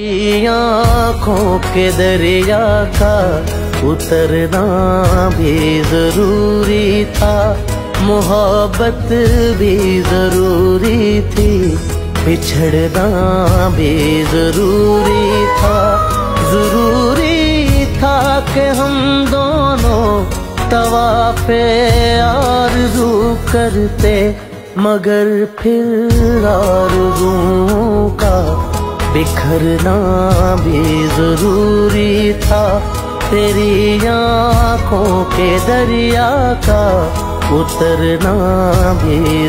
آنکھوں کے دریا کا اترنا بھی ضروری تھا، محبت بھی ضروری تھی، بچھڑنا بھی ضروری تھا۔ ضروری تھا کہ ہم دونوں طواف آرزو کرتے، مگر پھر آرزوں بکھرنا بھی ضروری تھا۔ تیری آنکھوں کے دریا کا اترنا بھی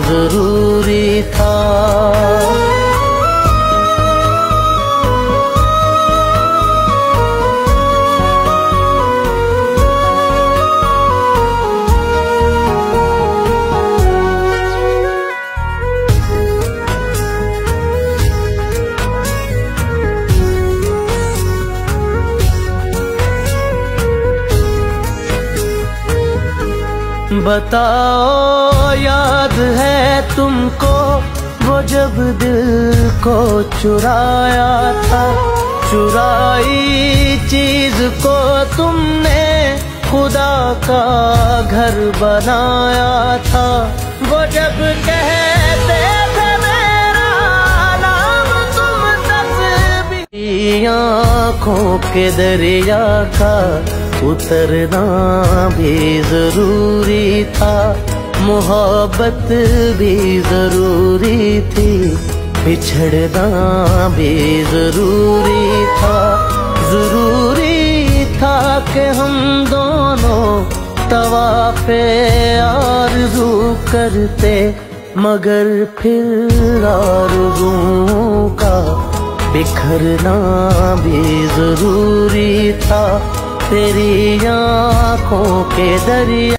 بتاؤ، یاد ہے تم کو؟ وہ جب دل کو چرایا تھا، چرائی چیز کو تم نے خدا کا گھر بنایا تھا۔ وہ جب کہتے تھے، میرا نام تم تصویر آنکھوں کے دریا کا اترنا بھی ضروری تھا، محبت بھی ضروری تھی، بچھڑنا بھی ضروری تھا۔ ضروری تھا کہ ہم دونوں طواف آرزو کرتے، مگر پھر آرزوں کا بکھرنا بھی ضروری تھا۔ تیری آنکھوں کے دریا